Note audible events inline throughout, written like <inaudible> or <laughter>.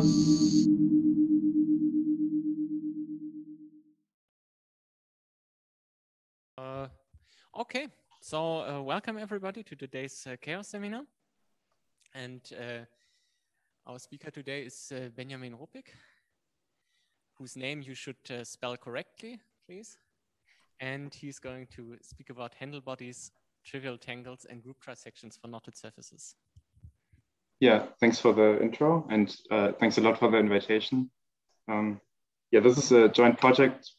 Uh, okay, so uh, welcome everybody to today's uh, K-OS seminar. And uh, our speaker today is uh, Benjamin Ruppik, whose name you should spell correctly, please. And he's going to speak about handle bodies, trivial tangles, and group trisections for knotted surfaces. Yeah, thanks for the intro and uh, thanks a lot for the invitation. Um, yeah, this is a joint project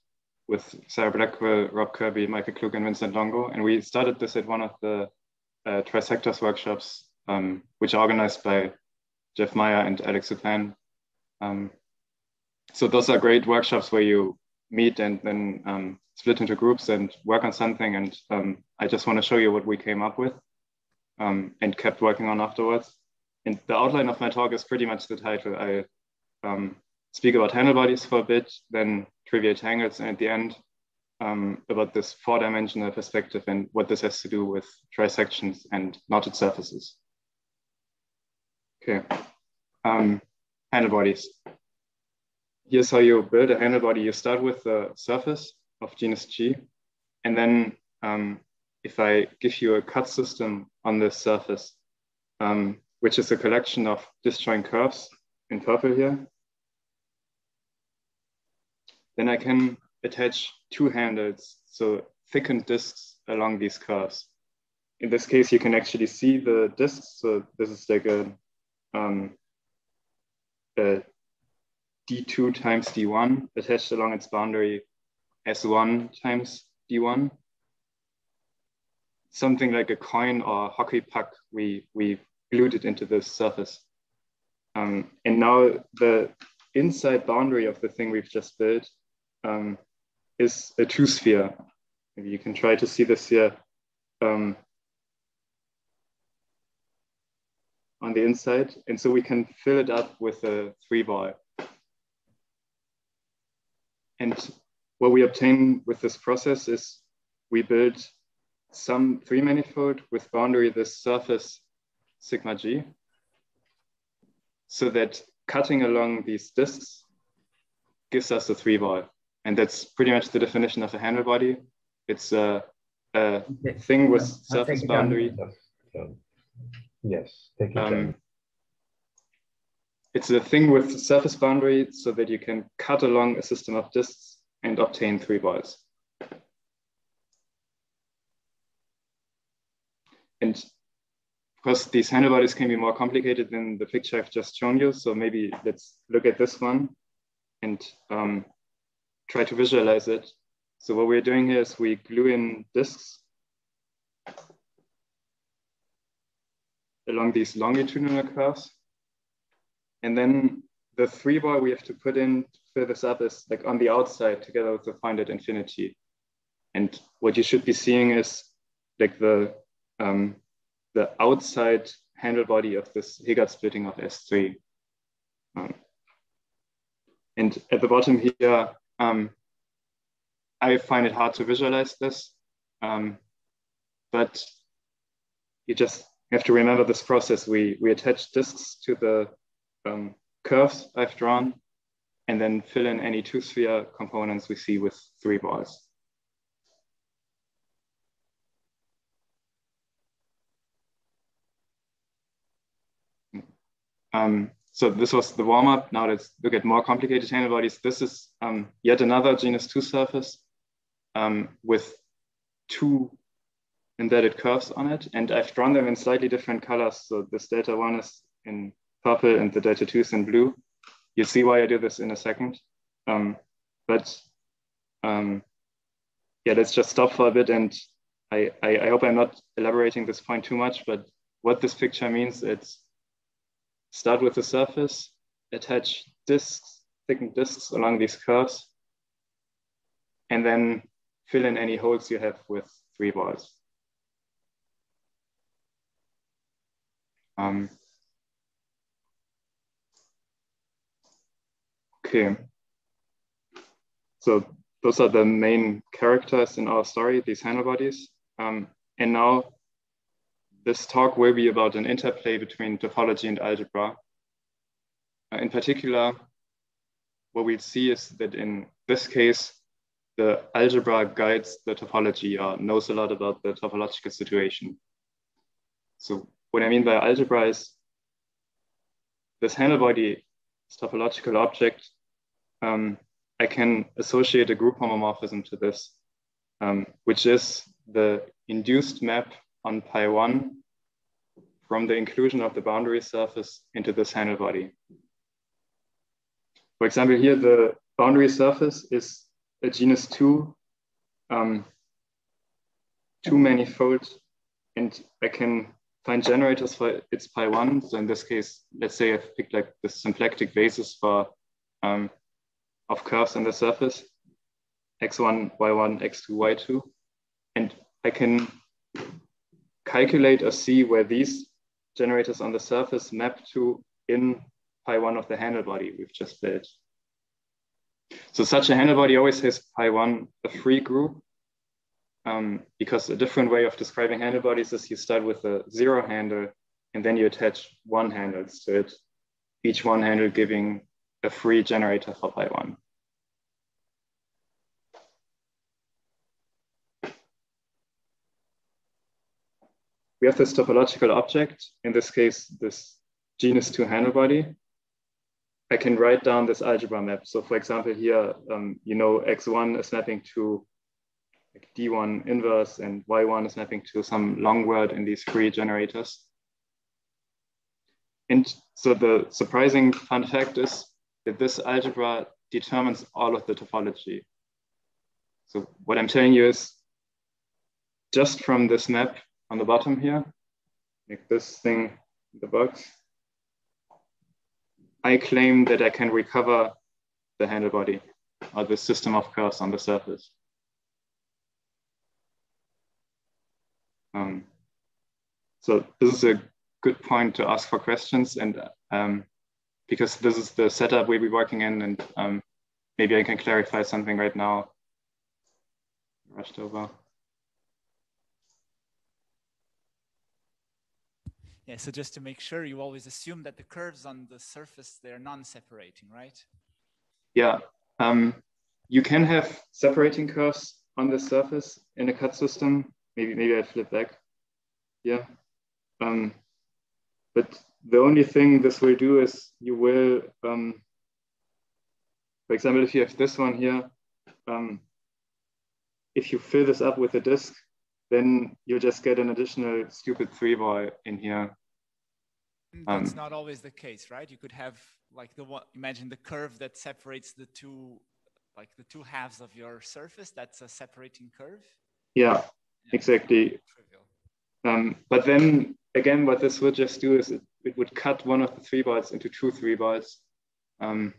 with Sarah Blackwell, Rob Kirby, Michael Klug, and Vincent Longo. And we started this at one of the uh, Trisectors workshops, um, which are organized by Jeff Meier and Alex Zupan. Um, so those are great workshops where you meet and then um, split into groups and work on something. And um, I just want to show you what we came up with um, and kept working on afterwards and the outline of my talk is pretty much the title. I um, speak about handle bodies for a bit, then trivial tangles, and at the end um, about this four-dimensional perspective and what this has to do with trisections and knotted surfaces. Okay, um, handle bodies. Here's how you build a handle body. You start with the surface of genus G, and then um, if I give you a cut system on this surface, um, which is a collection of disjoint curves in purple here. Then I can attach two handles, so thickened disks along these curves. In this case, you can actually see the disks. So this is like a, um, a D2 times D1 attached along its boundary S1 times D1. Something like a coin or hockey puck we, we glued into the surface. Um, and now the inside boundary of the thing we've just built um, is a two sphere. Maybe you can try to see this here um, on the inside. And so we can fill it up with a three ball. And what we obtain with this process is we build some three manifold with boundary this surface sigma g, so that cutting along these disks gives us a three ball. And that's pretty much the definition of a handle body. It's a, a thing with surface boundary. Yes, take your um, It's a thing with surface boundary so that you can cut along a system of disks and obtain three balls. And course, these handle bodies can be more complicated than the picture I've just shown you. So maybe let's look at this one and um, try to visualize it. So what we're doing here is we glue in disks along these longitudinal curves. And then the three ball we have to put in to fill this up is like on the outside together with the at infinity. And what you should be seeing is like the um, the outside handle body of this Heegaard splitting of S3. Um, and at the bottom here, um, I find it hard to visualize this, um, but you just have to remember this process. We, we attach disks to the um, curves I've drawn and then fill in any two sphere components we see with three balls. Um, so this was the warm up. Now let's look at more complicated handle bodies. This is um, yet another genus 2 surface um, with two embedded curves on it. And I've drawn them in slightly different colors. So this delta 1 is in purple and the delta 2 is in blue. You'll see why I do this in a second. Um, but um, yeah, let's just stop for a bit. And I, I, I hope I'm not elaborating this point too much, but what this picture means, it's Start with the surface, attach disks, thickened disks along these curves, and then fill in any holes you have with three balls. Um, okay. So those are the main characters in our story, these handle bodies. Um, and now this talk will be about an interplay between topology and algebra. Uh, in particular, what we'll see is that in this case, the algebra guides the topology or knows a lot about the topological situation. So what I mean by algebra is this handle body topological object, um, I can associate a group homomorphism to this, um, which is the induced map on pi one from the inclusion of the boundary surface into this handle body. For example, here the boundary surface is a genus two, um, two manifold, and I can find generators for its pi one. So in this case, let's say I've picked like the symplectic basis for um, of curves on the surface, x1, y1, x2, y2. And I can calculate or see where these generators on the surface map to in pi one of the handle body we've just built. So such a handle body always has pi one, a free group, um, because a different way of describing handle bodies is you start with a zero handle and then you attach one handles to it, each one handle giving a free generator for pi one. We have this topological object, in this case, this genus two handle body. I can write down this algebra map. So for example, here, um, you know, X1 is mapping to like D1 inverse and Y1 is mapping to some long word in these three generators. And so the surprising fun fact is that this algebra determines all of the topology. So what I'm telling you is just from this map on the bottom here, like this thing, the box, I claim that I can recover the handle body or the system of curves on the surface. Um, so this is a good point to ask for questions and um, because this is the setup we'll be working in and um, maybe I can clarify something right now. Rushed over. Yeah, so just to make sure, you always assume that the curves on the surface, they're non-separating, right? Yeah, um, you can have separating curves on the surface in a cut system. Maybe maybe I flip back. Yeah, um, but the only thing this will do is you will, um, for example, if you have this one here, um, if you fill this up with a disk, then you just get an additional stupid three ball in here. That's um, not always the case, right? You could have like the one, imagine the curve that separates the two, like the two halves of your surface. That's a separating curve. Yeah, yeah. exactly. Um, but then again, what this would just do is it, it would cut one of the three balls into two three balls. Um,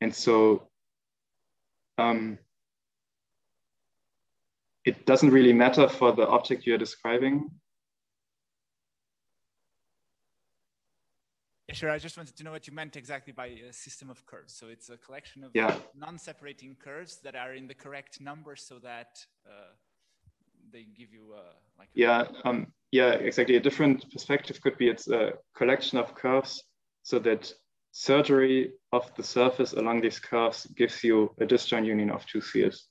and so um, it doesn't really matter for the object you're describing. Yeah, sure. I just wanted to know what you meant exactly by a system of curves. So it's a collection of yeah. non-separating curves that are in the correct number so that uh, they give you uh, like. Yeah, um, yeah, exactly. A different perspective could be it's a collection of curves so that surgery of the surface along these curves gives you a disjoint union of two spheres.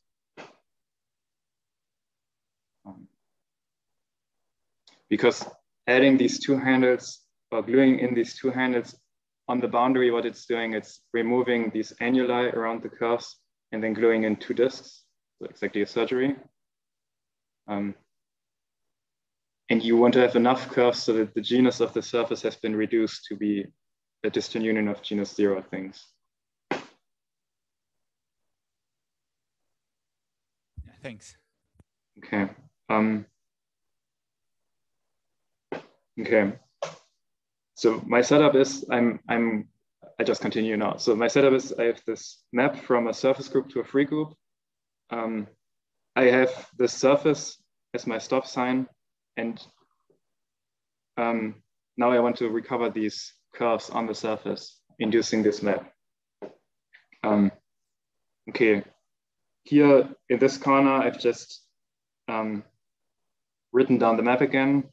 Because adding these two handles or gluing in these two handles on the boundary, what it's doing, it's removing these annuli around the curves and then gluing in two disks, so exactly a surgery. Um, and you want to have enough curves so that the genus of the surface has been reduced to be a disjoint union of genus zero things. Yeah, thanks. Okay. Um, okay. So my setup is I'm I'm I just continue now. So my setup is I have this map from a surface group to a free group. Um, I have the surface as my stop sign and um, now I want to recover these curves on the surface inducing this map. Um, okay, here in this corner, I've just um, written down the map again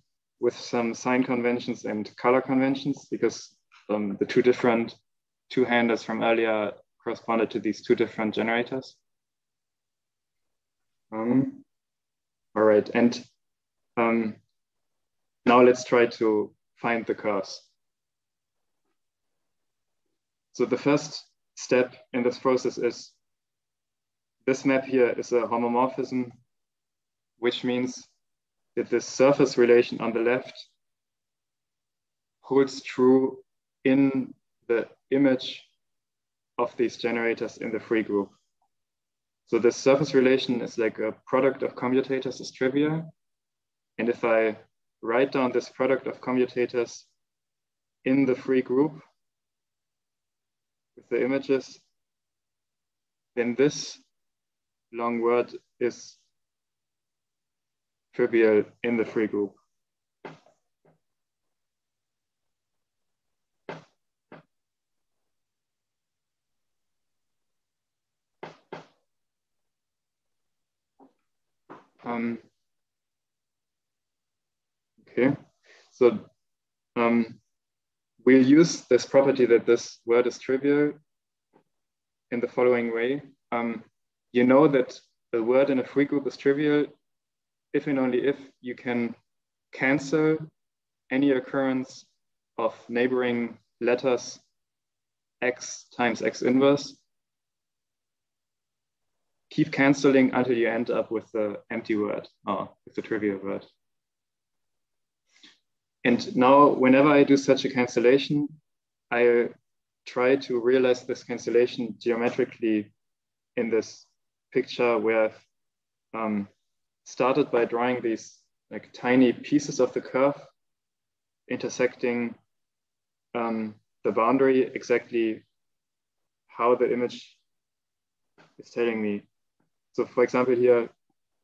with some sign conventions and color conventions because um, the two different two handles from earlier corresponded to these two different generators. Um, all right, and um, now let's try to find the curves. So the first step in this process is this map here is a homomorphism, which means that this surface relation on the left holds true in the image of these generators in the free group. So the surface relation is like a product of commutators is trivial. And if I write down this product of commutators in the free group with the images, then this long word is trivial in the free group. Um, okay, so um, we'll use this property that this word is trivial in the following way. Um, you know that a word in a free group is trivial if and only if you can cancel any occurrence of neighboring letters x times x inverse. Keep canceling until you end up with the empty word or with the trivial word. And now whenever I do such a cancellation, I try to realize this cancellation geometrically in this picture where I've um, started by drawing these like tiny pieces of the curve intersecting um, the boundary exactly how the image is telling me. So for example, here,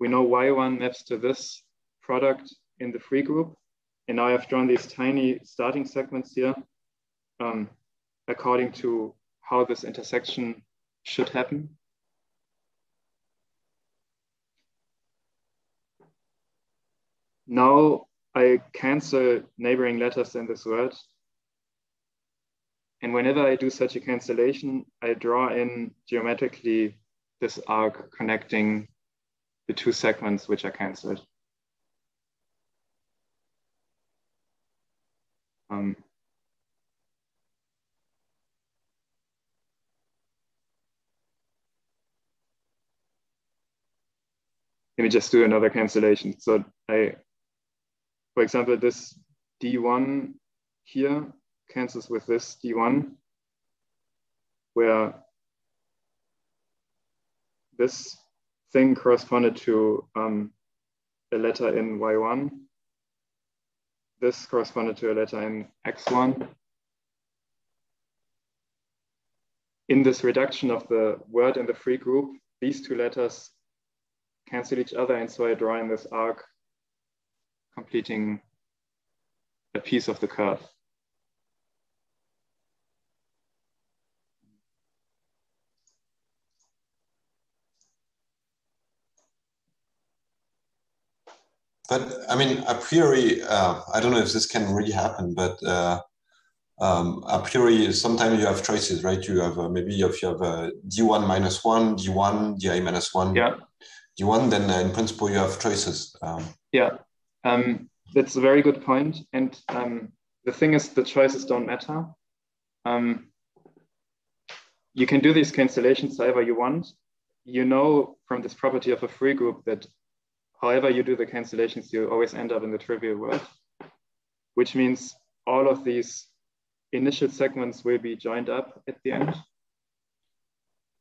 we know y1 maps to this product in the free group. And now I've drawn these tiny starting segments here um, according to how this intersection should happen. Now I cancel neighboring letters in this word. And whenever I do such a cancellation, I draw in geometrically this arc connecting the two segments which are canceled. Um, let me just do another cancellation. So I for example, this D1 here cancels with this D1, where this thing corresponded to um, a letter in Y1. This corresponded to a letter in X1. In this reduction of the word in the free group, these two letters cancel each other. And so I draw in this arc completing a piece of the curve. But I mean, a priori, uh, I don't know if this can really happen, but uh, um, a priori, sometimes you have choices, right? You have uh, maybe if you have a D1 minus one, D1, DI minus one, yeah. D1, then uh, in principle you have choices. Um, yeah, um, that's a very good point. And um, the thing is, the choices don't matter. Um, you can do these cancellations however you want. You know from this property of a free group that however you do the cancellations, you always end up in the trivial word, which means all of these initial segments will be joined up at the end.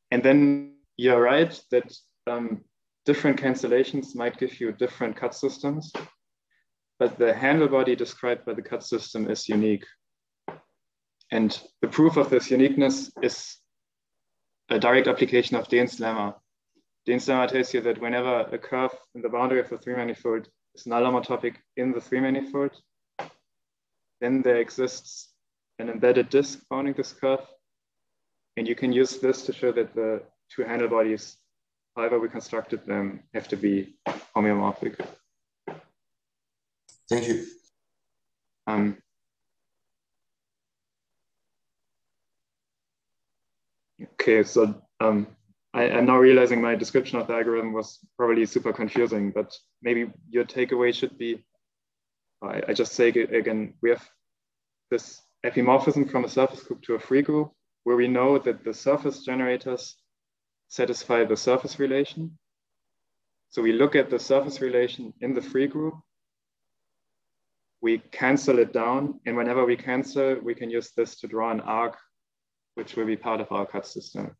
And then you're right that um, different cancellations might give you different cut systems but the handle body described by the cut system is unique. And the proof of this uniqueness is a direct application of Dehn's lemma. Dehn's lemma tells you that whenever a curve in the boundary of a three manifold is null homotopy in the three manifold, then there exists an embedded disk bounding this curve. And you can use this to show that the two handle bodies, however we constructed them, have to be homeomorphic. Thank you. Um, Okay, so um, I, am now realizing my description of the algorithm was probably super confusing, but maybe your takeaway should be, I, I just say again, we have this epimorphism from a surface group to a free group where we know that the surface generators satisfy the surface relation. So we look at the surface relation in the free group, we cancel it down, and whenever we cancel, we can use this to draw an arc, which will be part of our cut system.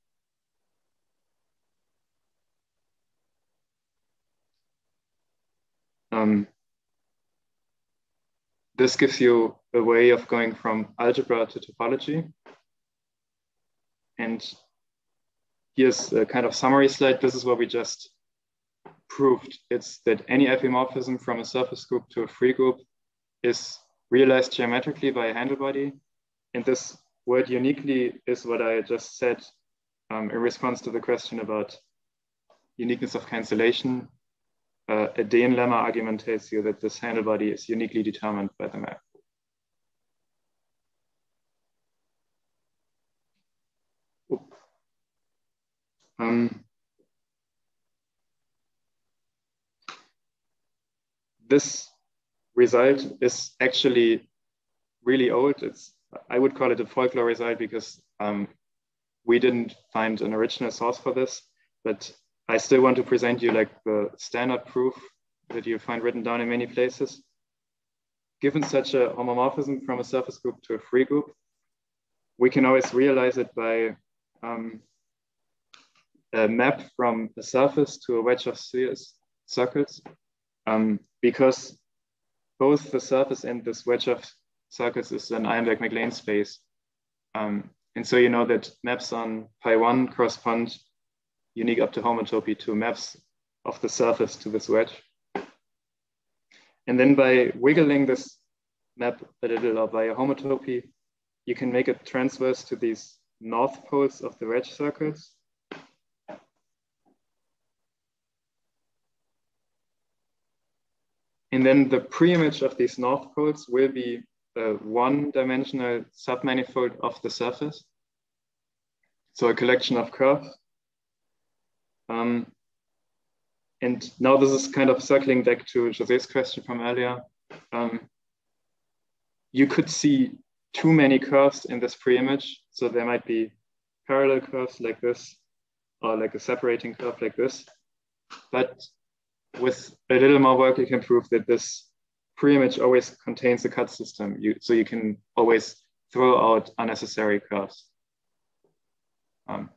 Um, this gives you a way of going from algebra to topology. And here's a kind of summary slide. This is what we just proved. It's that any epimorphism from a surface group to a free group is realized geometrically by a handle body. And this word uniquely is what I just said um, in response to the question about uniqueness of cancellation uh, a Dehn lemma argument tells you that this handle body is uniquely determined by the map. Um, this result is actually really old. It's I would call it a folklore result because um, we didn't find an original source for this, but I still want to present you like the standard proof that you find written down in many places. Given such a homomorphism from a surface group to a free group, we can always realize it by um, a map from a surface to a wedge of spheres, circles, um, because both the surface and this wedge of circles is an Eilenberg-MacLane space. Um, and so you know that maps on pi one correspond unique up to homotopy to maps of the surface to this wedge. And then by wiggling this map a little or by a homotopy, you can make it transverse to these north poles of the wedge circles. And then the preimage of these north poles will be a one-dimensional submanifold of the surface. So a collection of curves um, and now this is kind of circling back to Jose's question from earlier. Um, you could see too many curves in this pre-image. So there might be parallel curves like this, or like a separating curve like this. But with a little more work, you can prove that this pre-image always contains a cut system. You, so you can always throw out unnecessary curves. Um,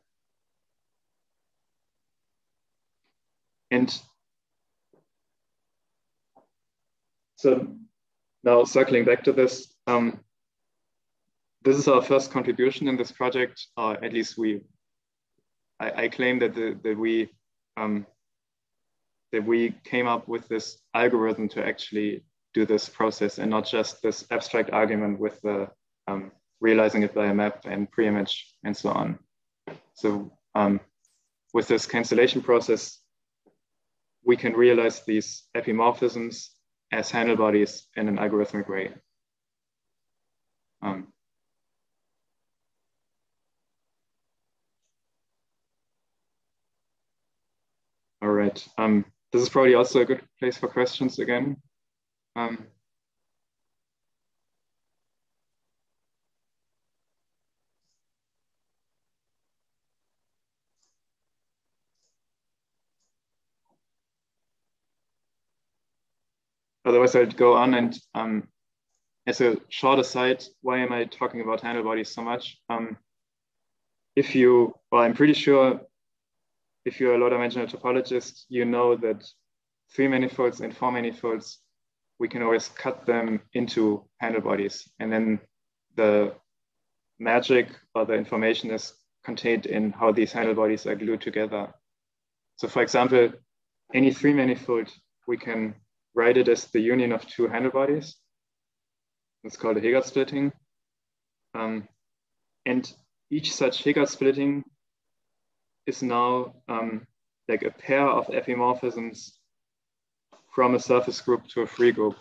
And so now circling back to this, um, this is our first contribution in this project, or at least we, I, I claim that, the, that we, um, that we came up with this algorithm to actually do this process and not just this abstract argument with the um, realizing it by a map and pre-image and so on. So um, with this cancellation process, we can realize these epimorphisms as handle bodies in an algorithmic way. Um, all right, um, this is probably also a good place for questions again. Um, otherwise I'd go on and um, as a short aside, why am I talking about handle bodies so much? Um, if you, well, I'm pretty sure if you're a low dimensional topologist, you know that three manifolds and four manifolds, we can always cut them into handle bodies. And then the magic or the information is contained in how these handle bodies are glued together. So for example, any three manifold, we can write it as the union of two handle bodies. It's called a Heegaard splitting. Um, and each such Heegaard splitting is now um, like a pair of epimorphisms from a surface group to a free group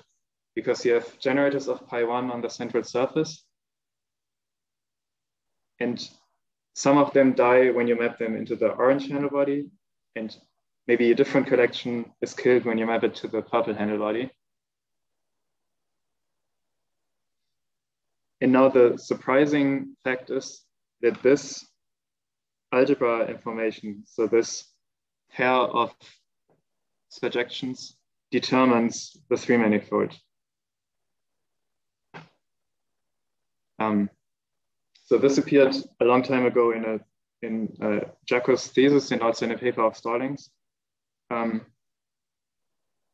because you have generators of pi one on the central surface. And some of them die when you map them into the orange handle body, and maybe a different collection is killed when you map it to the purple handle body. And now the surprising fact is that this algebra information, so this pair of surjections determines the three manifold. Um, so this appeared a long time ago in a in uh, Jaco's thesis and also in a paper of Stallings. Um,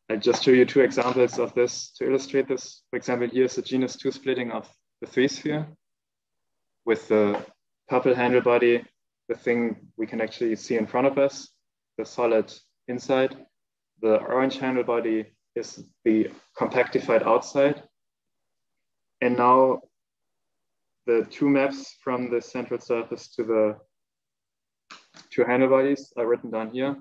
I'll just show you two examples of this to illustrate this. For example, here's a genus two splitting of the three sphere with the purple handle body, the thing we can actually see in front of us, the solid inside. The orange handle body is the compactified outside. And now the two maps from the central surface to the two handle bodies are written down here.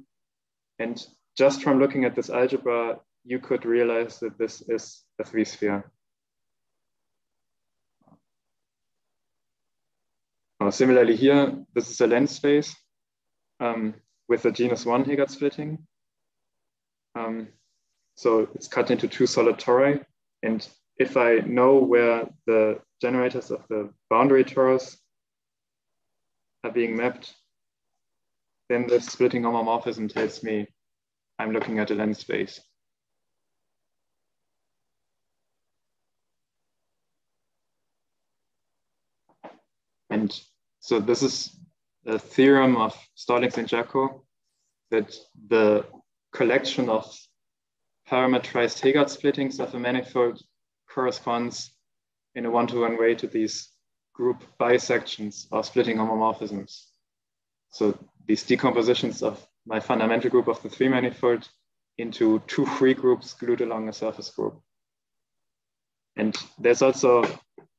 And just from looking at this algebra, you could realize that this is a three sphere. Uh, similarly here, this is a lens space um, with a genus one Heegaard splitting. Um, so it's cut into two solid tori. And if I know where the generators of the boundary torus are being mapped, then the splitting homomorphism tells me I'm looking at a lens space. And so this is a theorem of Stallings and Jaco that the collection of parametrized Heegaard splittings of a manifold corresponds in a one-to-one -one way to these group bisections or splitting homomorphisms. So these decompositions of my fundamental group of the three manifold into two free groups glued along a surface group. And there's also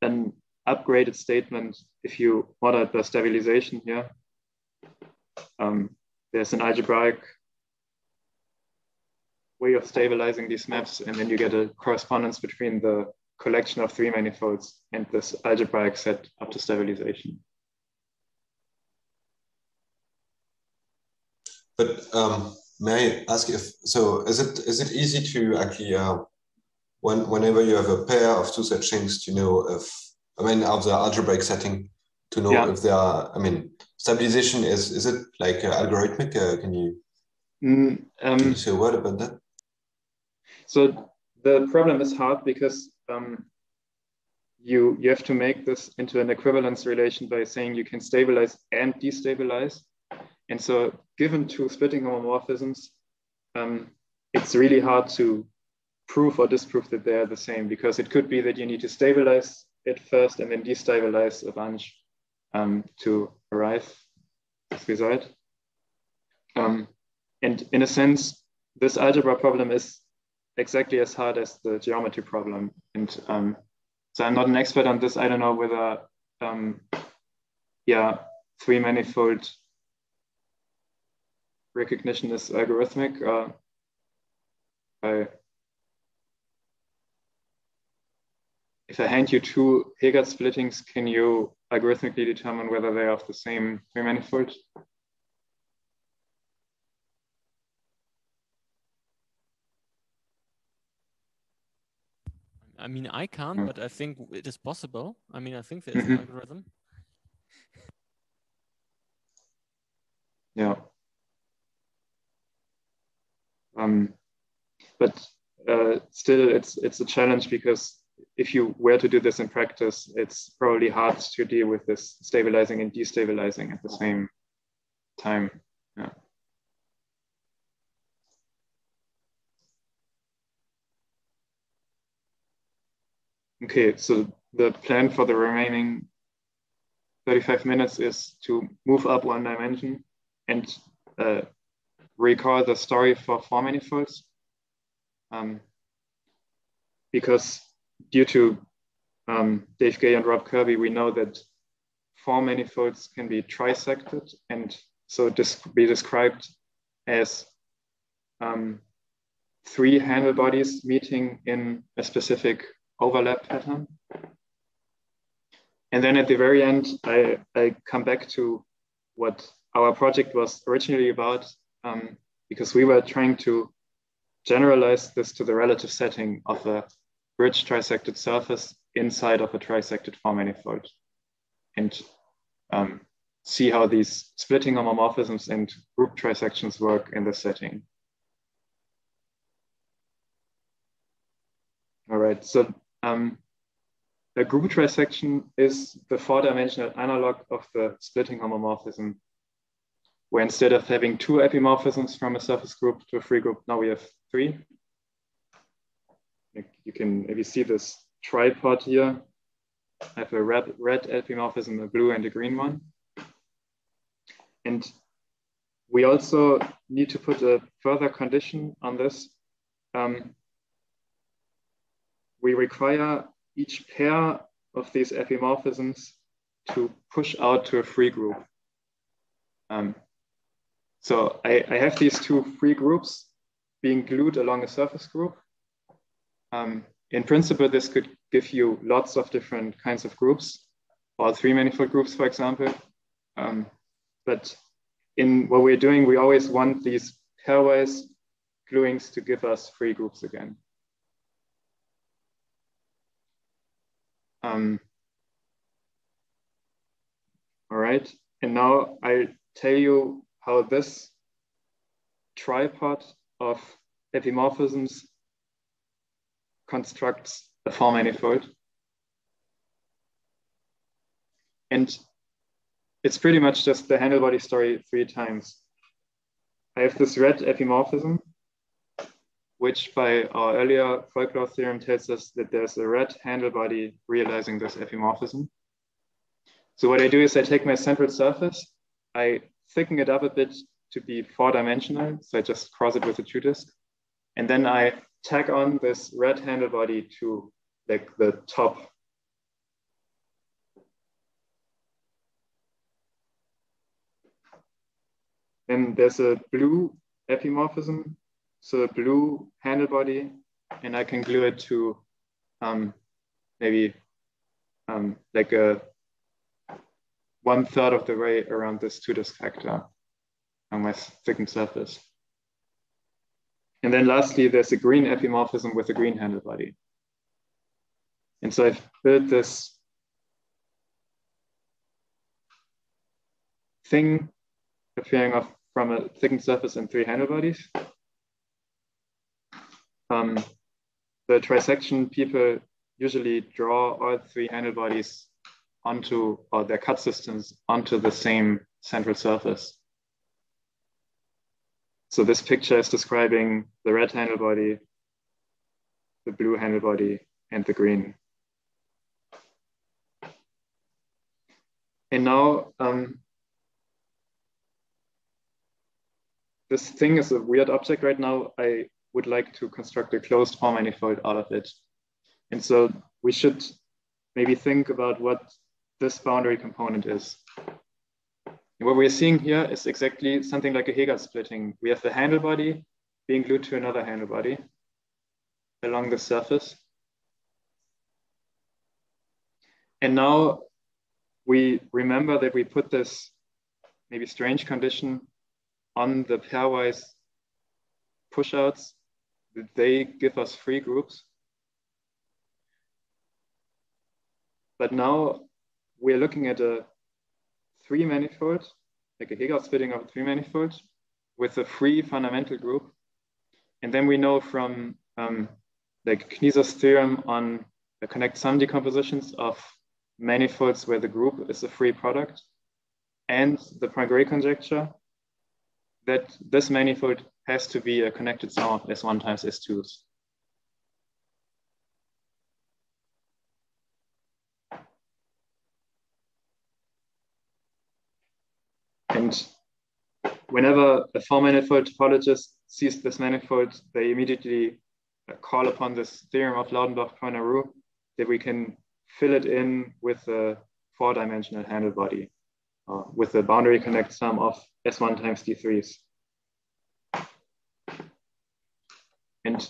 an upgraded statement if you model the stabilization here. Um, there's an algebraic way of stabilizing these maps, and then you get a correspondence between the collection of three manifolds and this algebraic set up to stabilization. But um, may I ask if so? Is it is it easy to actually uh, when whenever you have a pair of two such things to know if I mean of the algebraic setting to know yeah. if there are I mean stabilization is is it like uh, algorithmic? Uh, can you mm, um, can you say a word about that? So the problem is hard because um, you you have to make this into an equivalence relation by saying you can stabilize and destabilize. And so given two splitting homomorphisms, um, it's really hard to prove or disprove that they are the same because it could be that you need to stabilize it first and then destabilize a bunch um, to arrive this result. Um, and in a sense, this algebra problem is exactly as hard as the geometry problem. And um, so I'm not an expert on this. I don't know whether, um, yeah, three manifold recognition is algorithmic. Uh, I, if I hand you two Heegaard splittings, can you algorithmically determine whether they are of the same three manifold? I mean, I can't, mm. but I think it is possible. I mean, I think there is an mm-hmm. algorithm. Yeah. Um, but uh, still, it's it's a challenge because if you were to do this in practice, it's probably hard to deal with this stabilizing and destabilizing at the same time. Yeah. Okay, so the plan for the remaining 35 minutes is to move up one dimension and uh, recall the story for four manifolds. Um, because due to um, Dave Gay and Rob Kirby, we know that four manifolds can be trisected and so be described as um, three handle bodies meeting in a specific overlap pattern. And then at the very end, I, I come back to what our project was originally about, um, because we were trying to generalize this to the relative setting of a bridge trisected surface inside of a trisected four manifold and um, see how these splitting homomorphisms and group trisections work in this setting. All right, so um, a group trisection is the four-dimensional analog of the splitting homomorphism, where instead of having two epimorphisms from a surface group to a free group, now we have three. You can maybe see this tripod here. I have a red, red epimorphism, a blue and a green one. And we also need to put a further condition on this. Um, we require each pair of these epimorphisms to push out to a free group. Um, so I, I, have these two free groups being glued along a surface group. Um, in principle, this could give you lots of different kinds of groups, or three manifold groups, for example. Um, but in what we're doing, we always want these pairwise gluings to give us free groups again. Um, all right, and now I'll tell you how this tripod of epimorphisms constructs a four manifold. And it's pretty much just the handlebody story three times. I have this red epimorphism, which by our earlier folklore theorem tells us that there's a red handlebody realizing this epimorphism. So what I do is I take my central surface, I thicken it up a bit to be four dimensional. So I just cross it with a two disk. And then I tack on this red handle body to like the top. And there's a blue epimorphism, so a blue handle body, and I can glue it to um, maybe um, like a one third of the way around this two disk factor on my thickened surface. And then lastly, there's a green epimorphism with a green handle body. And so I've built this thing appearing off from a thickened surface and three handle bodies. Um, the trisection people usually draw all three handle bodies onto, or their cut systems onto the same central surface. So this picture is describing the red handle body, the blue handle body, and the green. And now um, this thing is a weird object right now. I would like to construct a closed four manifold out of it. And so we should maybe think about what this boundary component is. And what we're seeing here is exactly something like a Heegaard splitting. We have the handle body being glued to another handle body along the surface. And now we remember that we put this maybe strange condition on the pairwise pushouts. They give us free groups. But now we're looking at a three manifold, like a Heegaard splitting of a three manifold with a free fundamental group. And then we know from um, like Kneser's theorem on the connect sum decompositions of manifolds where the group is a free product and the Poincare conjecture that this manifold has to be a connected sum of S1 times S2s. And whenever a four manifold topologist sees this manifold, they immediately call upon this theorem of Laudenbach-Poénaru that we can fill it in with a four dimensional handle body uh, with the boundary connect sum of S1 times D3s. And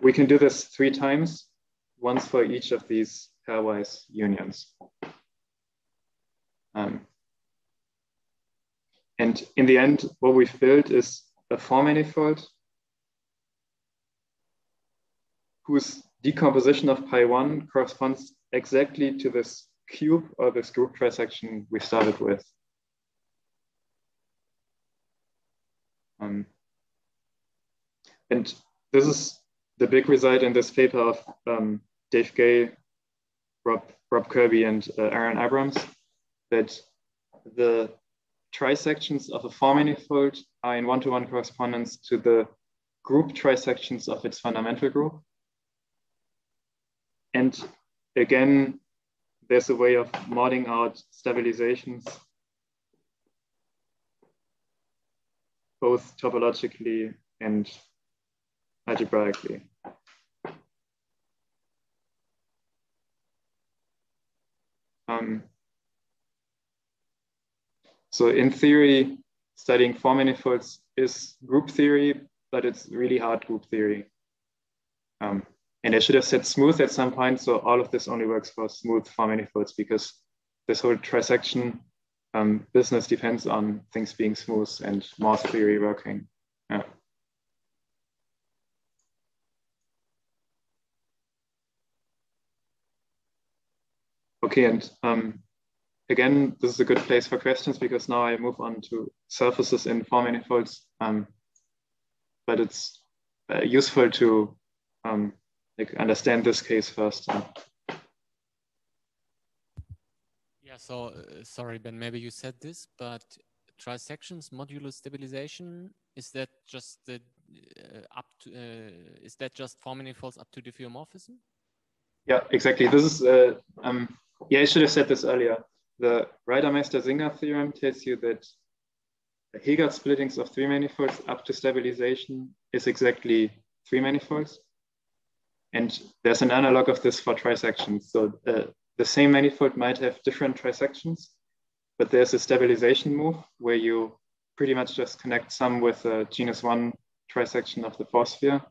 we can do this three times, once for each of these pairwise unions. Um, And in the end, what we've built is a four manifold whose decomposition of pi one corresponds exactly to this cube or this group trisection we started with. Um, and this is the big result in this paper of um, Dave Gay, Rob, Rob Kirby, and uh, Aaron Abrams, that the trisections of a four manifold are in one-to-one -one correspondence to the group trisections of its fundamental group. And again, there's a way of modding out stabilizations both topologically and algebraically. Um, so in theory, studying four manifolds is group theory, but it's really hard group theory. Um, and I should have said smooth at some point. So all of this only works for smooth four manifolds because this whole trisection um, business depends on things being smooth and Morse theory working. Yeah. Okay, and um, again, this is a good place for questions because now I move on to surfaces in four manifolds. Um, but it's uh, useful to um, like understand this case first. Yeah, so uh, sorry, Ben, maybe you said this, but trisections modulo stabilization, is that just the uh, up to, uh, is that just four manifolds up to diffeomorphism? Yeah, exactly. This is, uh, um, yeah, I should have said this earlier. The Reidemeister-Singer theorem tells you that the Heegaard splittings of three manifolds up to stabilization is exactly three manifolds. And there's an analog of this for trisections. So uh, the same manifold might have different trisections, but there's a stabilization move where you pretty much just connect sum with a genus one trisection of the four sphere.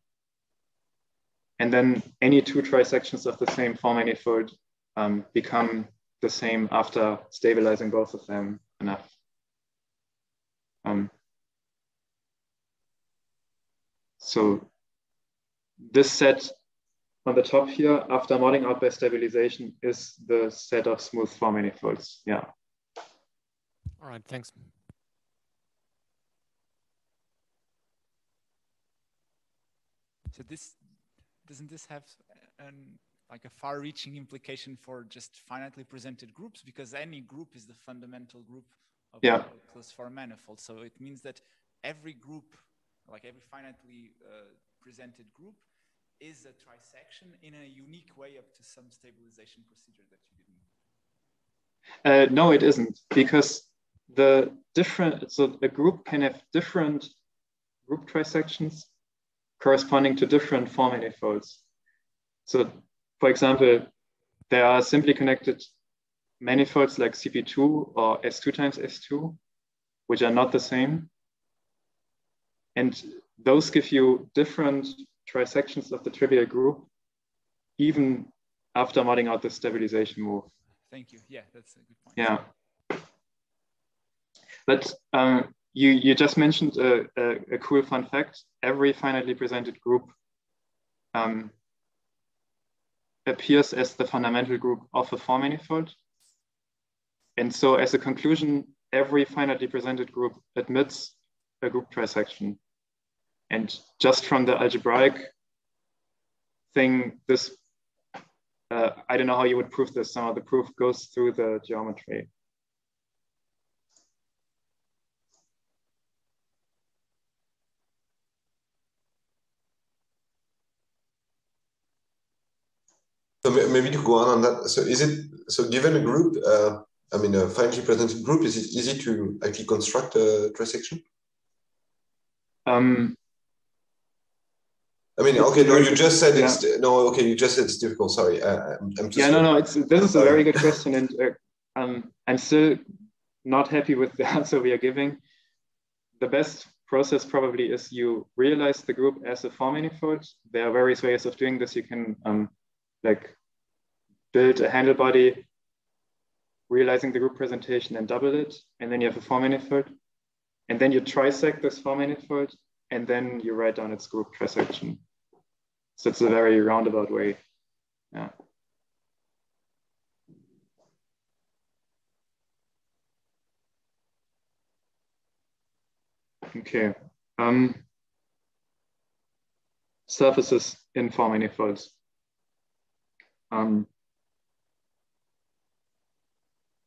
And then any two trisections of the same four manifold um, become the same after stabilizing both of them enough. Um, so this set on the top here, after modding out by stabilization, is the set of smooth four manifolds. Yeah. All right, thanks. So this doesn't this have an like a far-reaching implication for just finitely presented groups because any group is the fundamental group of yeah. a class four manifold. So it means that every group, like every finitely uh, presented group, is a trisection in a unique way up to some stabilization procedure that you didn't. Uh, no, it isn't because the different so a group can have different group trisections corresponding to different four manifolds. So for example, there are simply connected manifolds like CP2 or S2 times S2, which are not the same. And those give you different trisections of the trivial group, even after modding out the stabilization move. Thank you. Yeah, that's a good point. Yeah. But um, you, you just mentioned a, a, a, cool fun fact. Every finitely presented group um, appears as the fundamental group of a four manifold. And so as a conclusion, every finitely presented group admits a group trisection. And just from the algebraic thing, this, uh, I don't know how you would prove this. some of the proof goes through the geometry. So maybe to go on on that. So is it so given a group? Uh, I mean, a finitely presented group. Is it easy to actually construct a trisection? Um, I mean, okay, no, you just said it's yeah. no. Okay, you just said it's difficult. Sorry, uh, I'm, I'm yeah, no, no. It's this is a very good <laughs> question, and uh, um, I'm still not happy with the <laughs> answer we are giving. The best process probably is you realize the group as a four manifold. There are various ways of doing this. You can um, like build a handle body, realizing the group presentation and double it, and then you have a four manifold. and then you trisect this four manifold, and then you write down its group trisection. So it's a very roundabout way. Yeah. Okay. Um, surfaces in four manifolds. Um,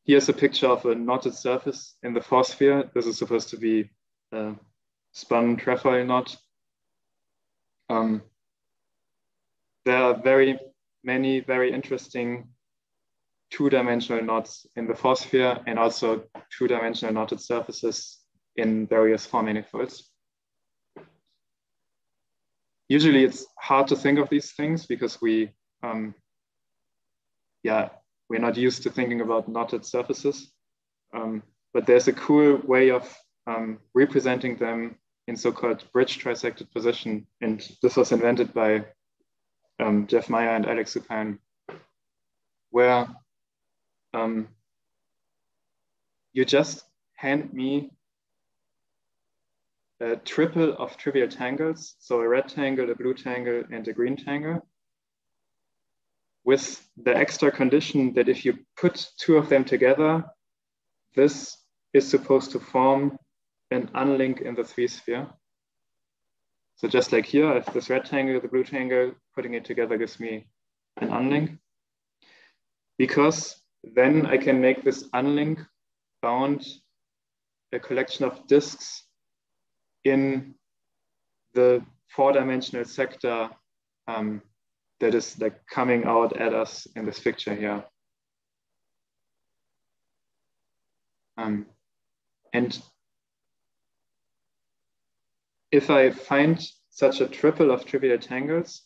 here's a picture of a knotted surface in the four sphere. This is supposed to be a spun trefoil knot. Um, there are very many very interesting two-dimensional knots in the four sphere and also two-dimensional knotted surfaces in various four manifolds. Usually it's hard to think of these things because we, um, yeah, we're not used to thinking about knotted surfaces. Um, but there's a cool way of um, representing them in so-called bridge trisected position. And this was invented by um, Jeff Meier and Alex Zupan, where um, you just hand me a triple of trivial tangles, so a red tangle, a blue tangle, and a green tangle, with the extra condition that if you put two of them together, this is supposed to form an unlink in the three sphere. So just like here, if this red tangle, the blue tangle, putting it together gives me an unlink. Because then I can make this unlink bound a collection of disks in the four-dimensional sector um, that is like coming out at us in this picture here. Um, and if I find such a triple of trivial tangles,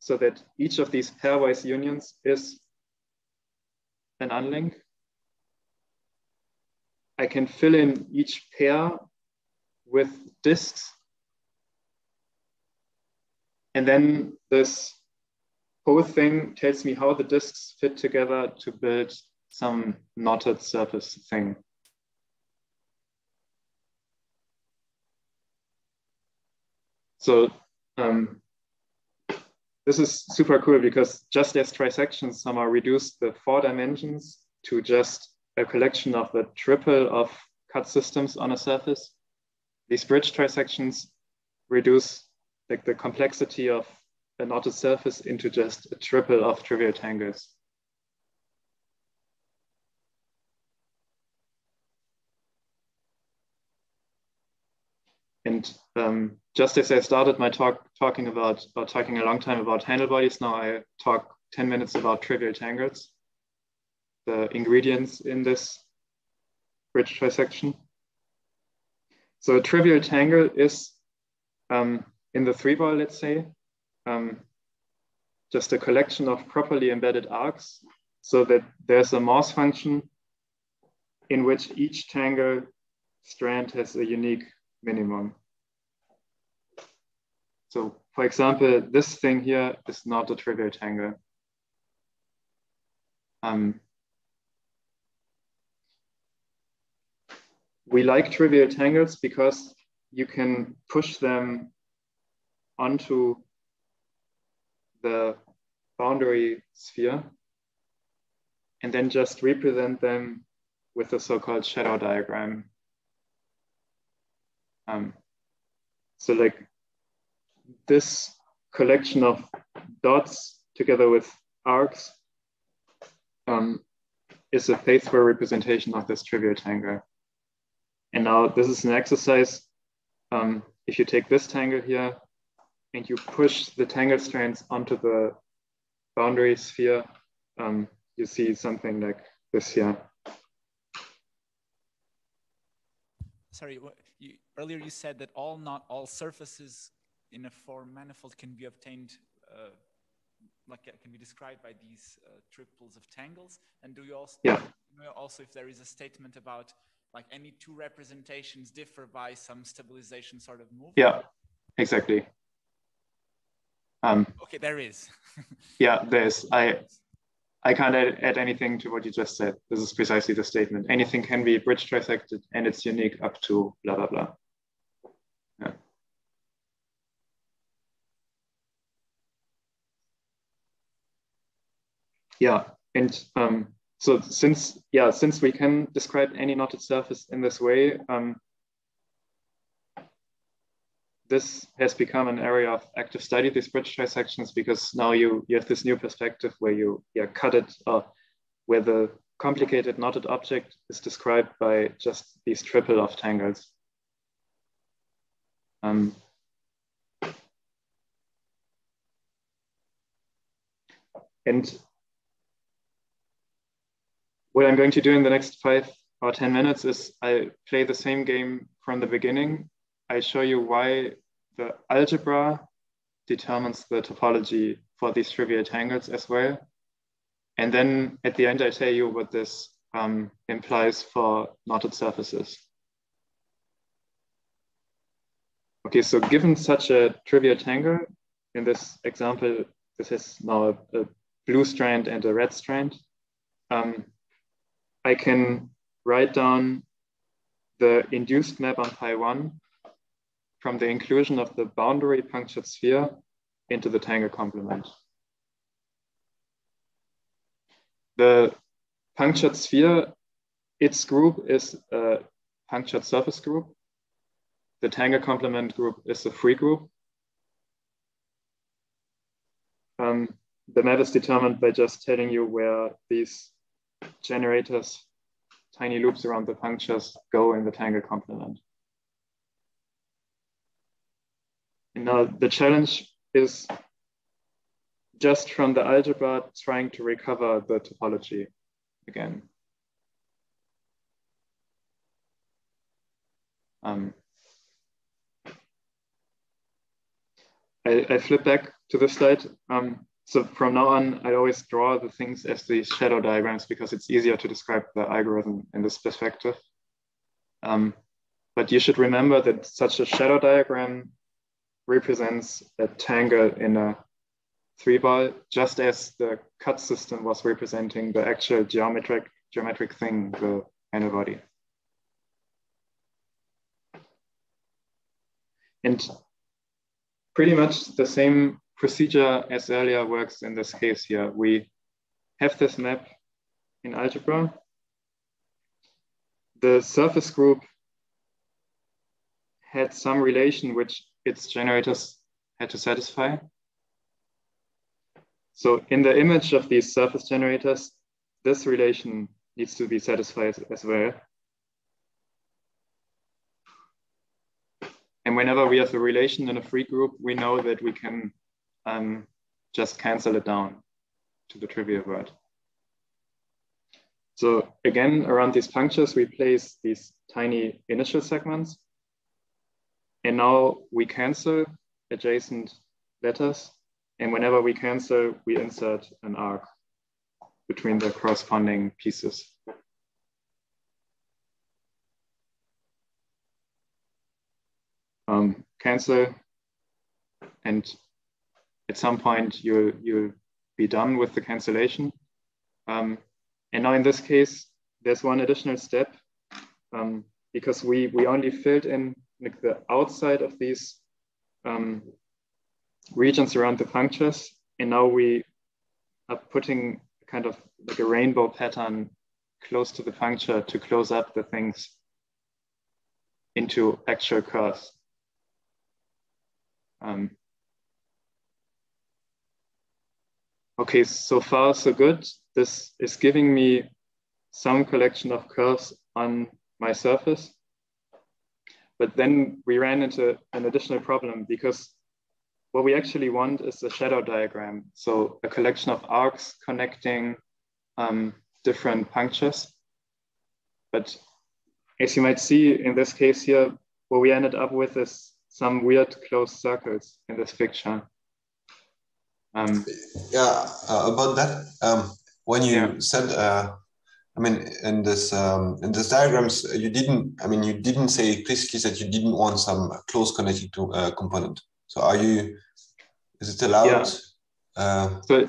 so that each of these pairwise unions is an unlink, I can fill in each pair with disks. And then this whole thing tells me how the disks fit together to build some knotted surface thing. So um, this is super cool because just as trisections somehow reduce the four dimensions to just a collection of the triple of cut systems on a surface, these bridge trisections reduce like the complexity of a knotted surface into just a triple of trivial tangles. And um, just as I started my talk talking about, or talking a long time about handle bodies, now I talk 10 minutes about trivial tangles, the ingredients in this bridge trisection. So a trivial tangle is um, in the three ball, let's say, um, just a collection of properly embedded arcs so that there's a Morse function in which each tangle strand has a unique minimum. So for example, this thing here is not a trivial tangle. Um, we like trivial tangles because you can push them onto the boundary sphere and then just represent them with a so-called shadow diagram. Um, so like this collection of dots together with arcs um, is a faithful representation of this trivial tangle. And now this is an exercise. Um, if you take this tangle here and you push the tangle strands onto the boundary sphere, um, you see something like this here. Sorry, you, earlier you said that all not all surfaces in a four manifold can be obtained, uh, like can be described by these uh, triples of tangles. And do you also, yeah. you know also if there is a statement about like any two representations differ by some stabilization sort of move? Yeah, exactly. Um, okay, there is. <laughs> yeah, there's. I I can't add, add, anything to what you just said. This is precisely the statement. Anything can be bridge trisected and it's unique up to blah, blah, blah. Yeah. Yeah, and um, so since, yeah, since we can describe any knotted surface in this way, um, this has become an area of active study, these bridge trisections, because now you, you have this new perspective where you yeah, cut it, uh, where the complicated knotted object is described by just these triple of tangles. Um, and what I'm going to do in the next five or 10 minutes is I play the same game from the beginning I show you why the algebra determines the topology for these trivial tangles as well. And then at the end, I tell you what this um, implies for knotted surfaces. Okay, so given such a trivial tangle, in this example, this is now a, a blue strand and a red strand, um, I can write down the induced map on pi one from the inclusion of the boundary punctured sphere into the tangle complement. The punctured sphere, its group is a punctured surface group. The tangle complement group is a free group. Um, the map is determined by just telling you where these generators, tiny loops around the punctures go in the tangle complement. Now the challenge is just from the algebra trying to recover the topology again. Um, I, I, flip back to the slide. Um, so from now on, I always draw the things as these shadow diagrams because it's easier to describe the algorithm in this perspective. Um, but you should remember that such a shadow diagram represents a tangle in a three ball, just as the cut system was representing the actual geometric geometric thing, the body. And pretty much the same procedure as earlier works in this case here. We have this map in algebra. The surface group had some relation which its generators had to satisfy. So in the image of these surface generators, this relation needs to be satisfied as well. And whenever we have a relation in a free group, we know that we can um, just cancel it down to the trivial word. So again, around these punctures, we place these tiny initial segments. And now we cancel adjacent letters. And whenever we cancel, we insert an arc between the corresponding pieces. Um, cancel, and at some point you'll, you'll be done with the cancellation. Um, and now in this case, there's one additional step um, because we, we only filled in like the outside of these um, regions around the punctures. And now we are putting kind of like a rainbow pattern close to the puncture to close up the things into actual curves. Um, okay, so far so good. This is giving me some collection of curves on my surface. But then we ran into an additional problem because what we actually want is a shadow diagram. So a collection of arcs connecting um, different punctures. But as you might see in this case here, what we ended up with is some weird closed circles in this picture. Um, yeah, uh, about that, um, when you yeah. said uh, I mean, in this um, in this diagrams, you didn't. I mean, you didn't say explicitly that you didn't want some close connected to uh, component. So, are you? Is it allowed? Yeah. Uh, so,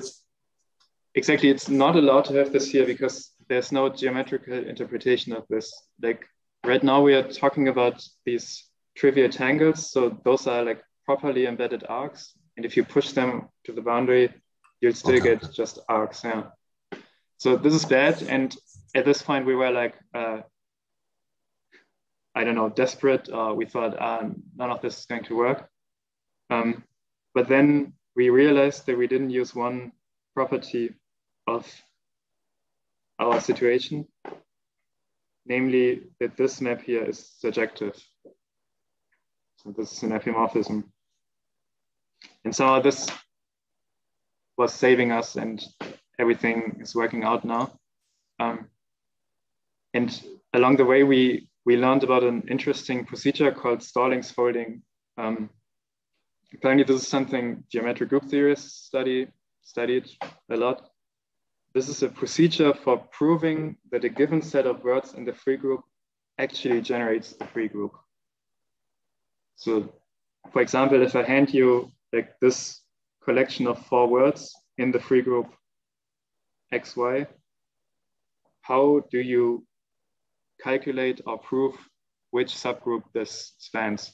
exactly, it's not allowed to have this here because there's no geometrical interpretation of this. Like right now we are talking about these trivial tangles. So those are like properly embedded arcs. And if you push them to the boundary, you'll still okay. get just arcs. Yeah. So this is bad. And at this point we were like, uh, I don't know, desperate. Uh, we thought uh, none of this is going to work. Um, but then we realized that we didn't use one property of our situation, namely that this map here is surjective. So this is an epimorphism. And so this was saving us and everything is working out now. Um, and along the way, we, we learned about an interesting procedure called Stallings folding. Um, apparently this is something geometric group theorists study, studied a lot. This is a procedure for proving that a given set of words in the free group actually generates the free group. So for example, if I hand you like this collection of four words in the free group XY, how do you calculate or prove which subgroup this spans?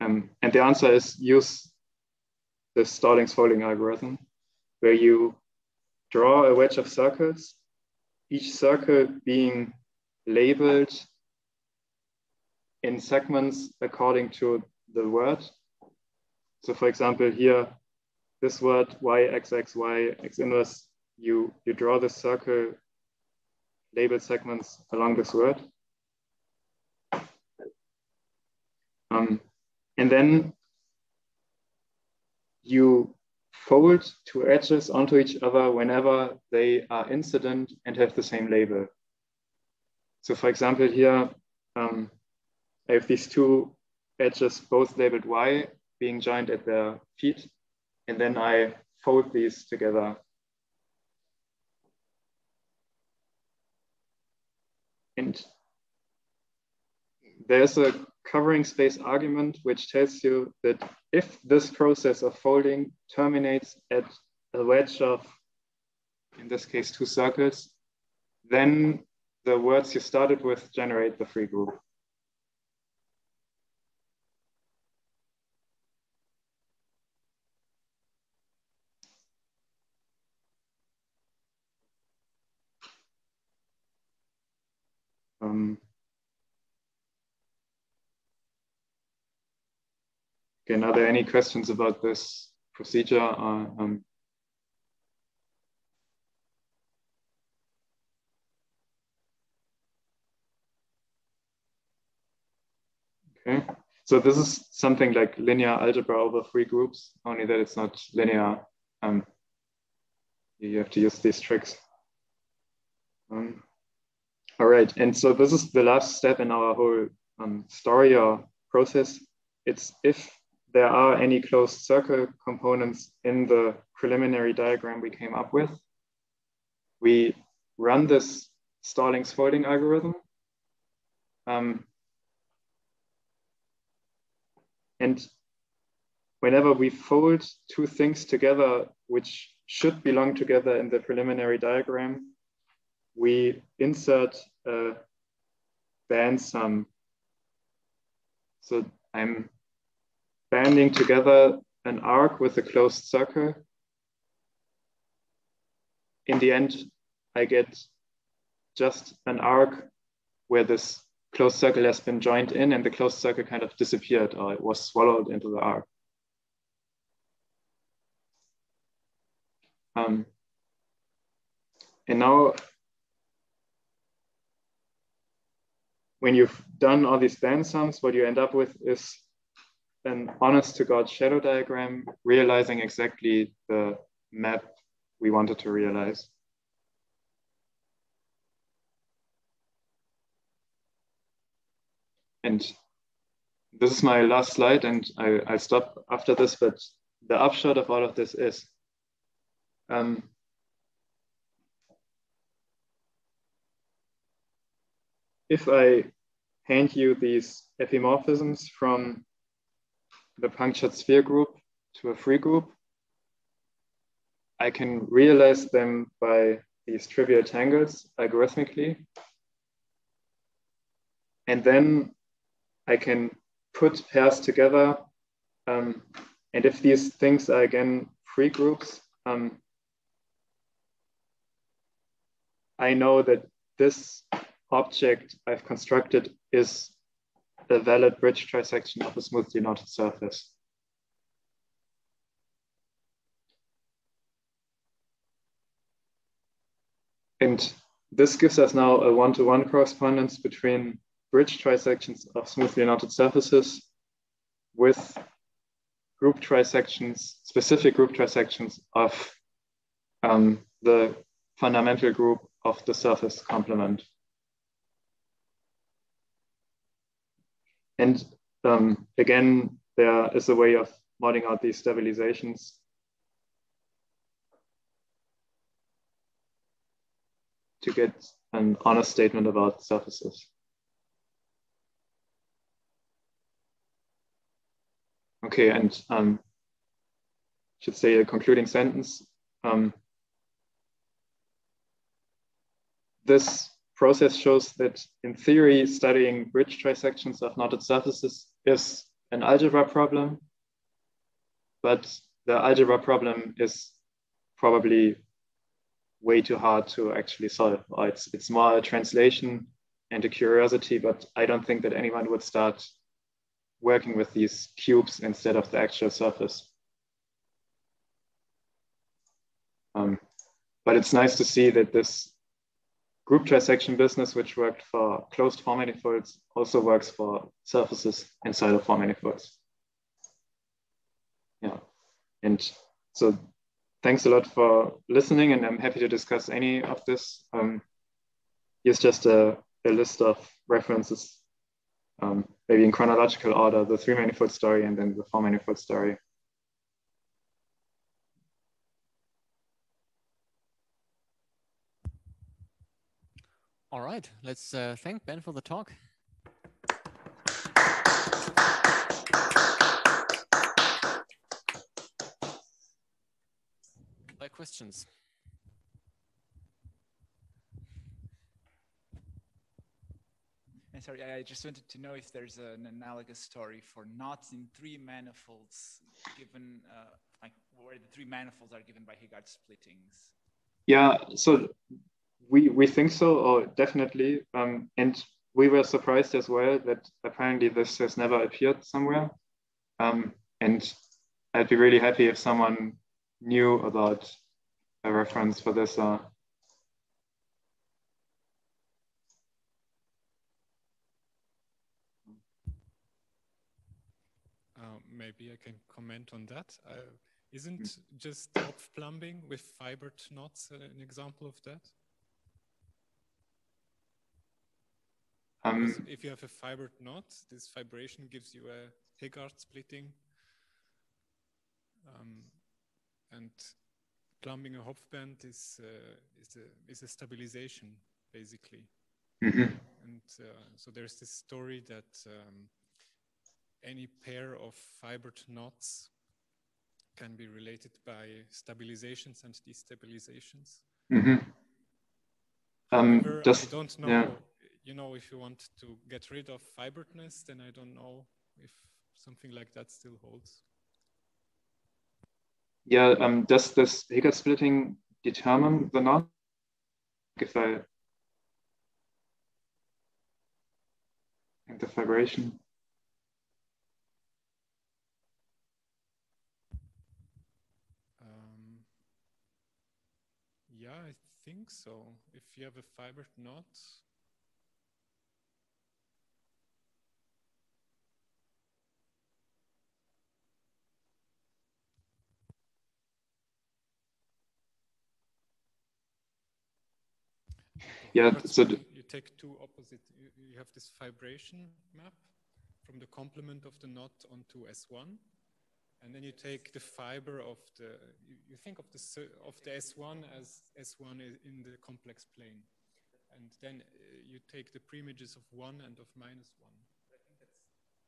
Um, and the answer is use the Stallings folding algorithm where you draw a wedge of circles, each circle being labeled in segments according to the word. So for example, here, this word y, x, x, y, x inverse, you, you draw the circle labeled segments along this word. Um, and then you fold two edges onto each other whenever they are incident and have the same label. So for example, here, um, I have these two edges both labeled Y being joined at their feet, and then I fold these together. And there's a covering space argument which tells you that if this process of folding terminates at a wedge of, in this case, two circles, then the words you started with generate the free group. Um, Again, are there any questions about this procedure? Uh, um, okay, so this is something like linear algebra over free groups, only that it's not linear. Um, you have to use these tricks. Um, all right, and so this is the last step in our whole um, story or process. It's if there are any closed circle components in the preliminary diagram we came up with. We run this Stallings folding algorithm. Um, and whenever we fold two things together, which should belong together in the preliminary diagram, we insert a band sum. So I'm banding together an arc with a closed circle. In the end, I get just an arc where this closed circle has been joined in and the closed circle kind of disappeared or it was swallowed into the arc. Um, and now, when you've done all these band sums, what you end up with is an honest to God shadow diagram, realizing exactly the map we wanted to realize. And this is my last slide, and I, I'll stop after this, but the upshot of all of this is um, if I hand you these epimorphisms from the punctured sphere group to a free group. I can realize them by these trivial tangles algorithmically. And then I can put pairs together. Um, and if these things are again free groups, um, I know that this object I've constructed is a valid bridge trisection of a smoothly knotted surface. And this gives us now a one-to-one -one correspondence between bridge trisections of smoothly knotted surfaces with group trisections, specific group trisections of um, the fundamental group of the surface complement. And um, again, there is a way of modding out these stabilizations. to get an honest statement about surfaces. Okay, and um, should say a concluding sentence. Um, this process shows that in theory, studying bridge trisections of knotted surfaces is an algebra problem, but the algebra problem is probably way too hard to actually solve. It's, it's more a translation and a curiosity, but I don't think that anyone would start working with these cubes instead of the actual surface. Um, but it's nice to see that this group trisection business, which worked for closed four manifolds, also works for surfaces inside of four manifolds. Yeah, and so thanks a lot for listening, and I'm happy to discuss any of this. Um, here's just a, a list of references um, maybe in chronological order, the three manifold story and then the four manifold story. All right, let's uh, thank Ben for the talk. By questions. sorry, I just wanted to know if there's an analogous story for knots in three manifolds given, uh, like where the three manifolds are given by Heegaard splittings. Yeah, so we we think so, or definitely, um, and we were surprised as well that apparently this has never appeared somewhere, um, and I'd be really happy if someone knew about a reference for this. Uh, maybe I can comment on that. Uh, isn't mm. just Hopf plumbing with fibered knots an example of that? Um, if you have a fibered knot, this fibration gives you a Heegaard splitting. Um, and plumbing a Hopf band is, uh, is, a, is a stabilization, basically. Mm -hmm. And uh, so there's this story that um, any pair of fibered knots can be related by stabilizations and destabilizations. Mm -hmm. um, However, I don't know, yeah. You know, if you want to get rid of fiberedness, then I don't know if something like that still holds. Yeah, um, does this Heegaard splitting determine the knot? If I think the fibration. Um, yeah, I think so. If you have a fibered knot, Yeah, so you take two opposite, you, you have this fibration map from the complement of the knot onto S1 and then you take the fiber of the, you, you think of the, of the S1 as S1 in the complex plane. And then uh, you take the preimages of one and of minus one. But I think that's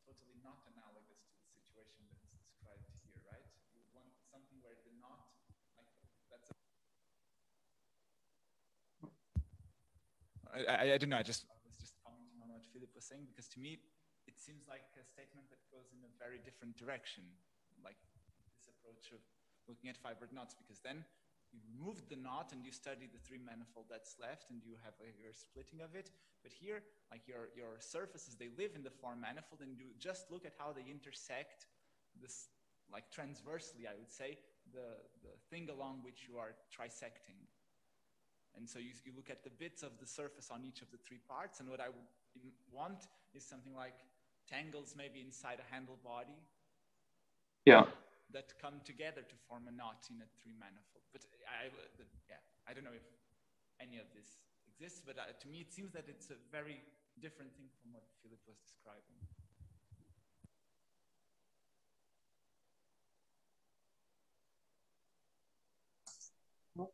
totally not analogous to the situation that's described here, right? You want something where the knot, like that's a I, I, don't know. I just I was just commenting on what Philip was saying because to me, it seems like a statement that goes in a very different direction, like this approach of looking at fibered knots, because then you remove the knot and you study the three manifold that's left and you have a, your splitting of it. But here, like your, your surfaces, they live in the four manifold and you just look at how they intersect this, like transversely, I would say, the, the thing along which you are trisecting. And so you, you look at the bits of the surface on each of the three parts. And what I would want is something like tangles maybe inside a handle body. Yeah that come together to form a knot in a three manifold. But I, yeah, I don't know if any of this exists, but uh, to me it seems that it's a very different thing from what Philip was describing.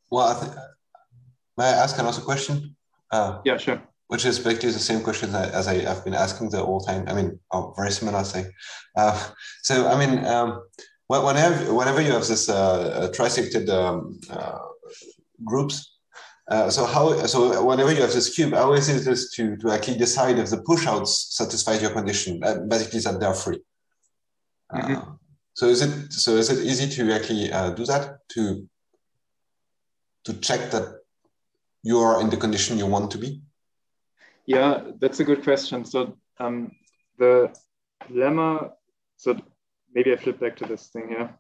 Well, I think, may I ask another question? Uh, yeah, sure. Which is basically the same question as I, have been asking the whole time. I mean, oh, very similar thing. Uh, <laughs> so, I mean, um, whenever whenever you have this uh, trisected um, uh, groups, uh, so how so whenever you have this cube, how is it to to actually decide if the pushouts satisfy your condition? Uh, basically, that they're free. Uh, mm -hmm. so is it so is it easy to actually uh, do that to to check that you are in the condition you want to be? Yeah, that's a good question. So um, the lemma, so maybe I flip back to this thing here.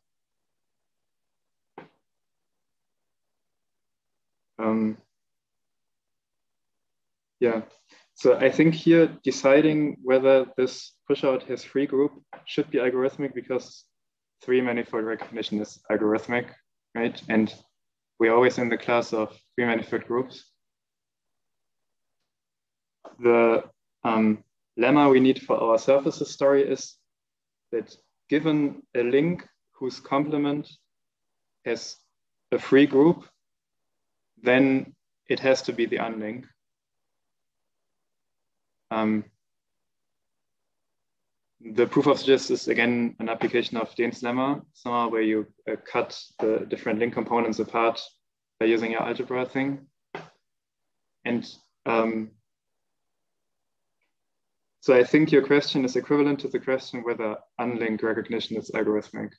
Um, yeah, so I think here deciding whether this pushout has free group should be algorithmic because three manifold recognition is algorithmic, right? And we're always in the class of free manifold groups. The um, lemma we need for our surfaces story is that given a link whose complement has a free group, then it has to be the unlink. Um, the proof of suggest is again an application of Dehn's lemma, somewhere where you uh, cut the different link components apart by using your algebra thing. And um, so I think your question is equivalent to the question whether unlinked recognition is algorithmic.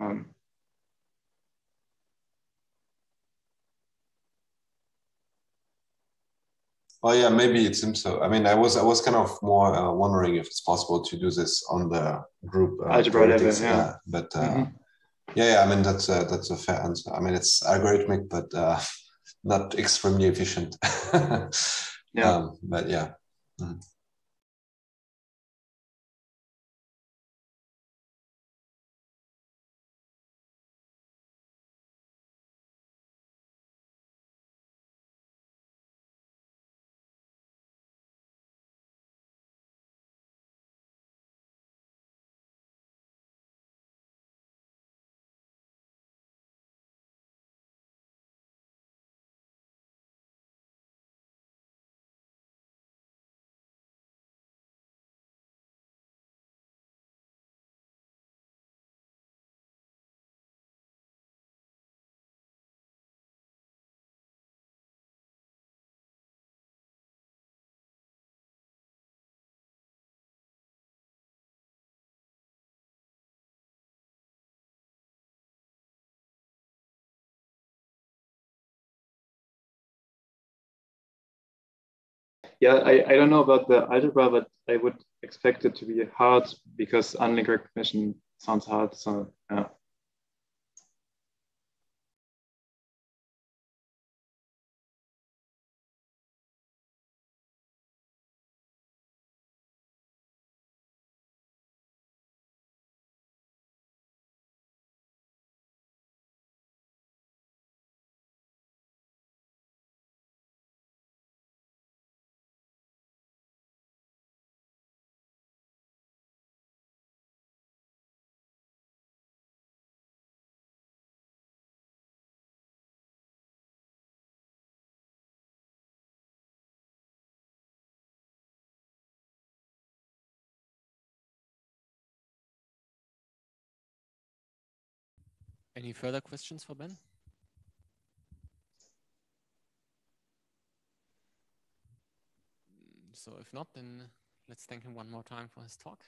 Um, Oh yeah, maybe it seems so. I mean, I was I was kind of more uh, wondering if it's possible to do this on the group uh, algebra level, yeah. But uh, mm -hmm. yeah, yeah, I mean that's a, that's a fair answer. I mean, it's algorithmic, but uh, <laughs> not extremely efficient. <laughs> Yeah. Um, but yeah. Mm. Yeah, I, I don't know about the algebra, but I would expect it to be hard because unlink recognition sounds hard. So yeah. Any further questions for Ben? So if not, then let's thank him one more time for his talk.